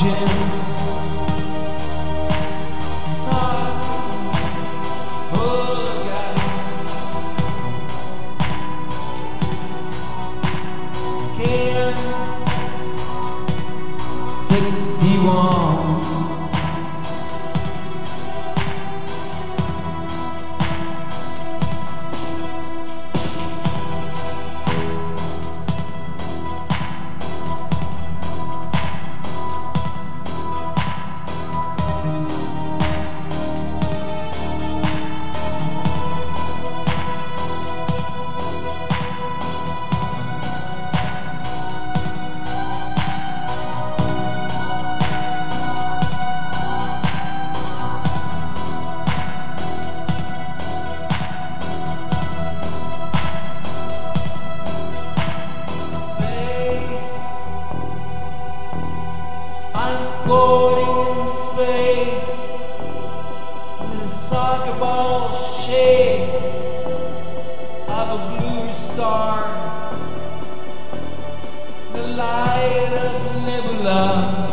jam. In a soccer ball shape of a blue star. The light of nebula